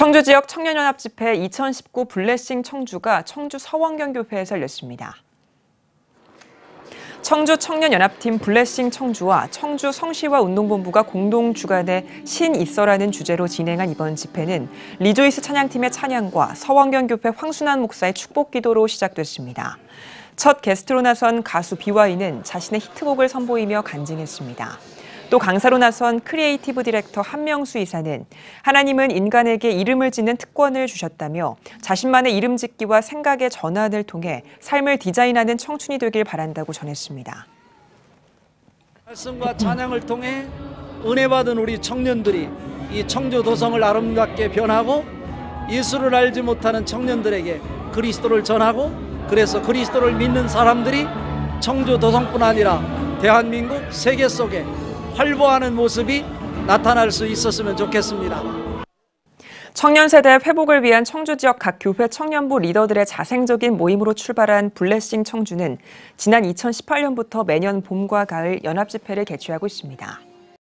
청주 지역 청년연합 집회 2019 블레싱 청주가 청주 서원경교회에서 열렸습니다. 청주 청년연합팀 블레싱 청주와 청주 성시화운동본부가 공동 주관해 씬 있어라는 주제로 진행한 이번 집회는 리조이스 찬양팀의 찬양과 서원경교회 황순환 목사의 축복 기도로 시작됐습니다. 첫 게스트로 나선 가수 비와이는 자신의 히트곡을 선보이며 간증했습니다. 또 강사로 나선 크리에이티브 디렉터 한명수 이사는 하나님은 인간에게 이름을 짓는 특권을 주셨다며 자신만의 이름 짓기와 생각의 전환을 통해 삶을 디자인하는 청춘이 되길 바란다고 전했습니다. 말씀과 찬양을 통해 은혜 받은 우리 청년들이 이 청주 도성을 아름답게 변하고 예수를 알지 못하는 청년들에게 그리스도를 전하고 그래서 그리스도를 믿는 사람들이 청주 도성뿐 아니라 대한민국 세계 속에 활보하는 모습이 나타날 수 있었으면 좋겠습니다. 청년 세대 회복을 위한 청주 지역 각 교회 청년부 리더들의 자생적인 모임으로 출발한 블레싱 청주는 지난 2018년부터 매년 봄과 가을 연합 집회를 개최하고 있습니다.